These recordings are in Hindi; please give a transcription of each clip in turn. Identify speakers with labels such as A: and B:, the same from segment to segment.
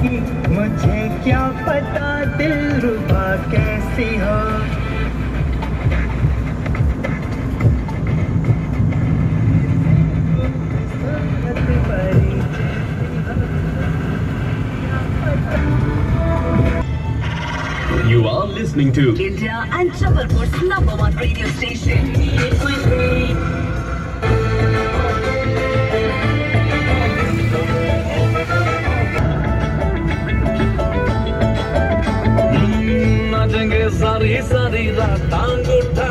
A: मुझे क्या पता दिल रुबा कैसी हो
B: You are listening to
C: India and Jabalpur's number one radio station.
D: सारी सारी रात टांग का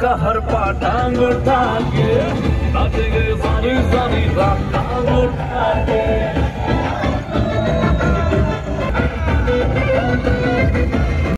D: का हर पार्ट टांग उठाएँगे नाचेंगे सारी सारी रात उठाएँगे